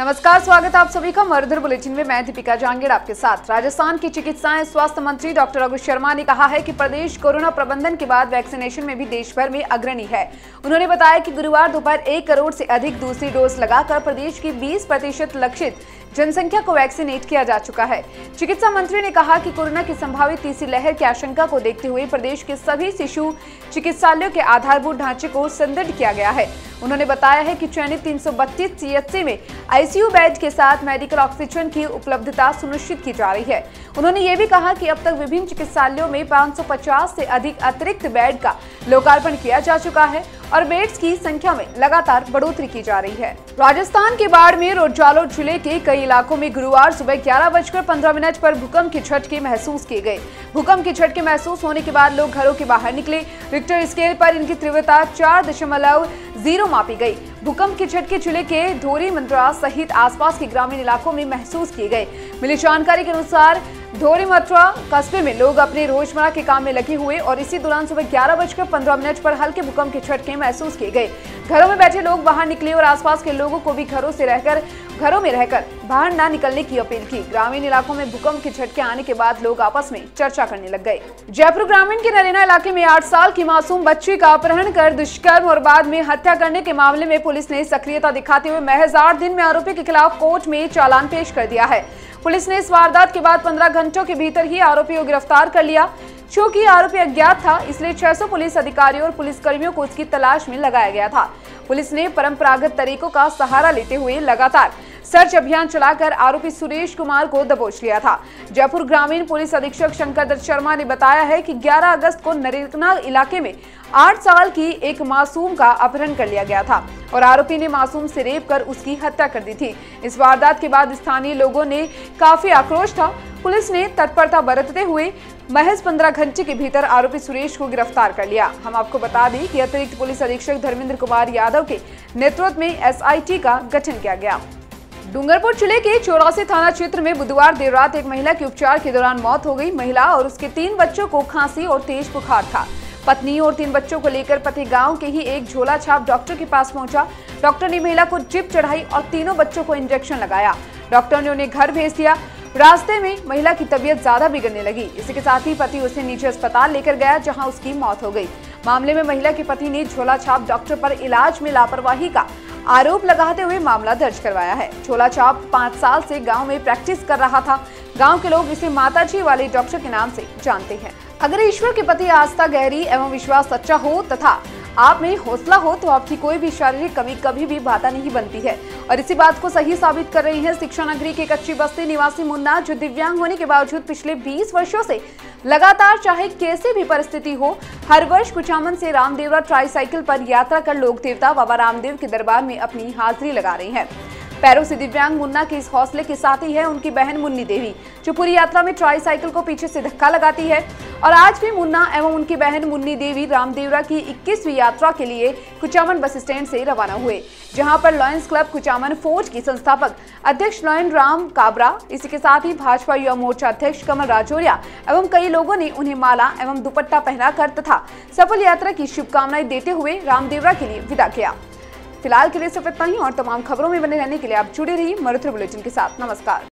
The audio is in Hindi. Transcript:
नमस्कार, स्वागत है आप सभी का मरुधर बुलेटिन में। मैं दीपिका जांगीड़ आपके साथ। राजस्थान की चिकित्सा एवं स्वास्थ्य मंत्री डॉक्टर रघु शर्मा ने कहा है कि प्रदेश कोरोना प्रबंधन के बाद वैक्सीनेशन में भी देश भर में अग्रणी है। उन्होंने बताया कि गुरुवार दोपहर एक करोड़ से अधिक दूसरी डोज लगाकर प्रदेश की बीस प्रतिशत लक्षित जनसंख्या को वैक्सीनेट किया जा चुका है। चिकित्सा मंत्री ने कहा कि कोरोना की संभावित तीसरी लहर की आशंका को देखते हुए प्रदेश के सभी शिशु चिकित्सालयों के आधारभूत ढांचे को सुदृढ़ किया गया है। उन्होंने बताया है कि चयनित 332 सीएचसी में आईसीयू बेड के साथ मेडिकल ऑक्सीजन की उपलब्धता सुनिश्चित की जा रही है। उन्होंने ये भी कहा कि अब तक विभिन्न चिकित्सालयों में 550 से अधिक अतिरिक्त बेड का लोकार्पण किया जा चुका है। और बेड्स की संख्या में लगातार बढ़ोतरी की जा रही है। राजस्थान के बाड़मेर और जालोर ज़िले के कई इलाकों में गुरुवार सुबह ग्यारह बजकर पंद्रह मिनट पर भूकंप के झटके महसूस किए गए। भूकंप के झटके महसूस होने के बाद लोग घरों के बाहर निकले। रिक्टर स्केल पर इनकी तीव्रता चार दशमलव ज़ीरो मापी गई। भूकंप के झटके ज़िले के धोरी मंत्रा सहित आसपास के ग्रामीण इलाकों में महसूस किए गए। मिली जानकारी के अनुसार धोरी मथुरा कस्बे में लोग अपने रोज़मर्रा के काम में लगे हुए और इसी दौरान सुबह ग्यारह बजकर पंद्रह मिनट पर हल्के भूकंप के झटके महसूस किए गए। घरों में बैठे लोग बाहर निकले और आसपास के लोगों को भी घरों से रहकर, घरों में रहकर बाहर न निकलने की अपील की। ग्रामीण इलाकों में भूकंप के झटके आने के बाद लोग आपस में चर्चा करने लग गए। जयपुर ग्रामीण के नरेना इलाके में आठ साल की मासूम बच्ची का अपहरण कर दुष्कर्म और बाद में हत्या करने के मामले में पुलिस ने सक्रियता दिखाते हुए महज आठ दिन में आरोपी के खिलाफ कोर्ट में चालान पेश कर दिया है। पुलिस ने इस वारदात के बाद 15 घंटों के भीतर ही आरोपी को गिरफ़्तार कर लिया। चूँकि आरोपी अज्ञात था, इसलिए 600 पुलिस अधिकारियों और पुलिस कर्मियों को उसकी तलाश में लगाया गया था। पुलिस ने परंपरागत तरीकों का सहारा लेते हुए लगातार सर्च अभियान चलाकर आरोपी सुरेश कुमार को दबोच लिया था। जयपुर ग्रामीण पुलिस अधीक्षक शंकर दत्त शर्मा ने बताया है कि 11 अगस्त को नरेकना इलाके में आठ साल की एक मासूम का अपहरण कर लिया गया था और आरोपी ने मासूम से रेप कर उसकी हत्या कर दी थी। इस वारदात के बाद स्थानीय लोगों ने काफ़ी आक्रोश था। पुलिस ने तत्परता बरतते हुए महज 15 घंटे के भीतर आरोपी सुरेश को गिरफ़्तार कर लिया। हम आपको बता दें कि अतिरिक्त पुलिस अधीक्षक धर्मेंद्र कुमार यादव के नेतृत्व में एसआईटी का गठन किया गया। डूंगरपुर ज़िले के चौरासी थाना क्षेत्र में बुधवार देर रात एक महिला की उपचार के दौरान मौत हो गई। महिला और उसके तीन बच्चों को खांसी और तेज बुखार था। पत्नी और तीन बच्चों को लेकर पति गाँव के ही एक झोला छाप डॉक्टर के पास पहुँचा। डॉक्टर ने महिला को जिप चढ़ाई और तीनों बच्चों को इंजेक्शन लगाया। डॉक्टर ने उन्हें घर भेज दिया। रास्ते में महिला की तबीयत ज़्यादा बिगड़ने लगी। इसी के साथ ही पति उसे निजी अस्पताल लेकर गया, जहाँ उसकी मौत हो गई। मामले में महिला के पति ने झोला छाप डॉक्टर पर इलाज में लापरवाही का आरोप लगाते हुए मामला दर्ज करवाया है। छोला चाप पाँच साल से गाँव में प्रैक्टिस कर रहा था। गाँव के लोग इसे माताजी वाले डॉक्टर के नाम से जानते हैं। अगर ईश्वर के प्रति आस्था गहरी एवं विश्वास सच्चा हो तथा आप में हौसला हो तो आपकी कोई भी शारीरिक कमी कभी भी बाधा नहीं बनती है। और इसी बात को सही साबित कर रही है शिक्षा नगरी के कच्ची बस्ती निवासी मुन्ना, जो दिव्यांग होने के बावजूद पिछले 20 वर्षों से लगातार चाहे कैसी भी परिस्थिति हो, हर वर्ष कुचामन से रामदेवरा ट्राईसाइकिल पर यात्रा कर लोक देवता बाबा रामदेव के दरबार में अपनी हाजिरी लगा रही है। पैरों से दिव्यांग मुन्ना के इस हौसले के साथ ही है उनकी बहन मुन्नी देवी। जो पूरी यात्रा में ट्राई साइकिल को पीछे से धक्का लगाती है। और आज भी मुन्ना एवं उनकी बहन मुन्नी देवी रामदेवरा की 21वीं यात्रा के लिए कुचामन बस स्टैंड से रवाना हुए, जहाँ पर लॉयंस क्लब कुचामन फोर्ज की संस्थापक अध्यक्ष लॉयन राम काबरा, इसी के साथ ही भाजपा युवा मोर्चा अध्यक्ष कमल राजौरिया एवं कई लोगों ने उन्हें माला एवं दुपट्टा पहनाकर तथा सफल यात्रा की शुभकामनाएँ देते हुए रामदेवरा के लिए विदा किया। फ़िलहाल के लिए सिर्फ़ इतना ही और तमाम खबरों में बने रहने के लिए आप जुड़े रहिए मरुथुर बुलेटिन के साथ। नमस्कार।